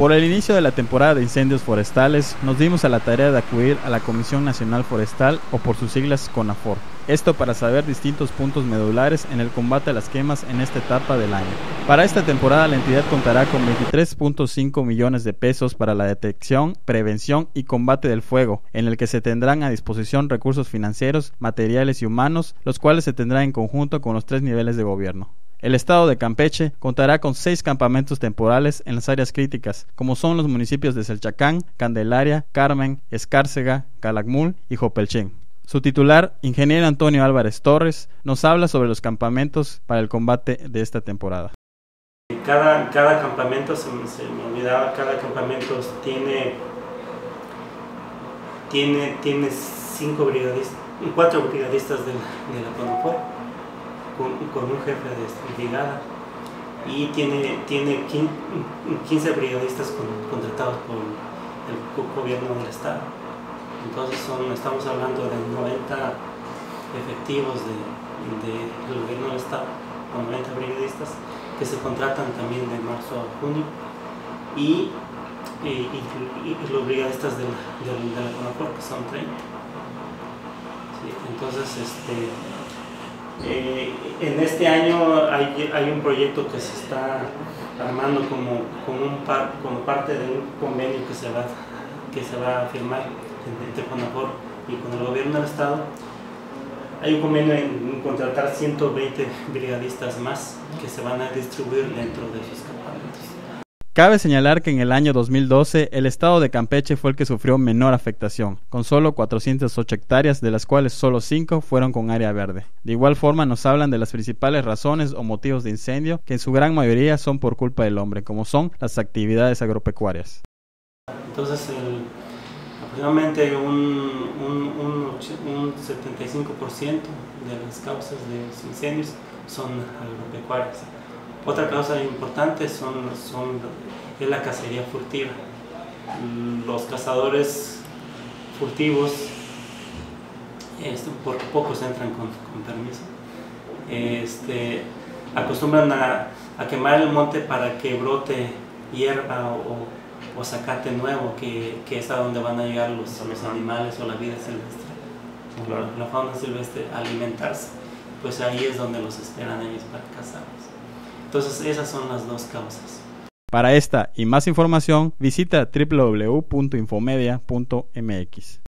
Por el inicio de la temporada de incendios forestales, nos dimos a la tarea de acudir a la Comisión Nacional Forestal o por sus siglas CONAFOR. Esto para saber distintos puntos medulares en el combate a las quemas en esta etapa del año. Para esta temporada la entidad contará con 23.5 millones de pesos para la detección, prevención y combate del fuego, en el que se tendrán a disposición recursos financieros, materiales y humanos, los cuales se tendrán en conjunto con los tres niveles de gobierno. El estado de Campeche contará con seis campamentos temporales en las áreas críticas, como son los municipios de Selchacán, Candelaria, Carmen, Escárcega, Calakmul y Jopelchen. Su titular, ingeniero Antonio Álvarez Torres, nos habla sobre los campamentos para el combate de esta temporada. Cada, cada campamento, se, me olvidaba, cada campamento tiene, tiene, tiene cinco brigadistas, cuatro brigadistas de la, de con, un jefe de brigada y tiene, tiene 15 brigadistas contratados por el gobierno del estado. Entonces estamos hablando de 90 efectivos del de, gobierno del estado, con 90 brigadistas que se contratan también de marzo a junio y, los brigadistas de, la que son 30. entonces, este, eh, en este año hay, hay, un proyecto que se está armando como, como, parte de un convenio que se va, que se va a firmar entre CONAFOR y con el gobierno del estado. Hay un convenio en contratar 120 brigadistas más que se van a distribuir dentro de campamentos. Cabe señalar que en el año 2012 el estado de Campeche fue el que sufrió menor afectación, con solo 408 hectáreas, de las cuales solo 5 fueron con área verde. De igual forma nos hablan de las principales razones o motivos de incendio, que en su gran mayoría son por culpa del hombre, como son las actividades agropecuarias. Entonces, aproximadamente un, un, un 75% de las causas de los incendios son agropecuarias. Otra causa importante son, son, es la cacería furtiva. Los cazadores furtivos, este, por pocos entran con, permiso, este, acostumbran a, quemar el monte para que brote hierba o, o zacate nuevo, que, es a donde van a llegar los, los animales o la vida silvestre, la, la fauna silvestre a alimentarse. Pues ahí es donde los esperan ellos para cazarlos. Entonces esas son las dos causas. Para esta y más información visita www.infomedia.mx.